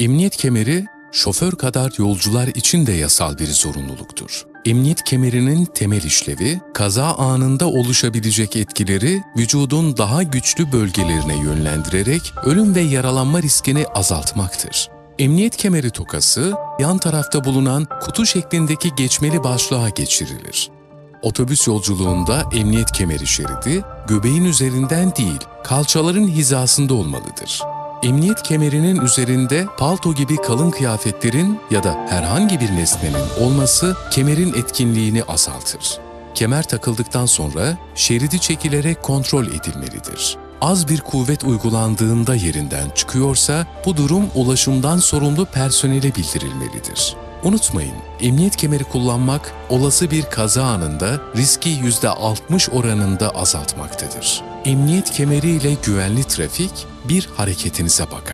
Emniyet kemeri, şoför kadar yolcular için de yasal bir zorunluluktur. Emniyet kemerinin temel işlevi, kaza anında oluşabilecek etkileri vücudun daha güçlü bölgelerine yönlendirerek ölüm ve yaralanma riskini azaltmaktır. Emniyet kemeri tokası, yan tarafta bulunan kutu şeklindeki geçmeli başlığa geçirilir. Otobüs yolculuğunda emniyet kemeri şeridi, göbeğin üzerinden değil, kalçaların hizasında olmalıdır. Emniyet kemerinin üzerinde palto gibi kalın kıyafetlerin ya da herhangi bir nesnenin olması kemerin etkinliğini azaltır. Kemer takıldıktan sonra şeridi çekilerek kontrol edilmelidir. Az bir kuvvet uygulandığında yerinden çıkıyorsa bu durum ulaşımdan sorumlu personele bildirilmelidir. Unutmayın, emniyet kemeri kullanmak olası bir kaza anında riski %60 oranında azaltmaktadır. Emniyet kemeriyle güvenli trafik bir hareketinize bakar.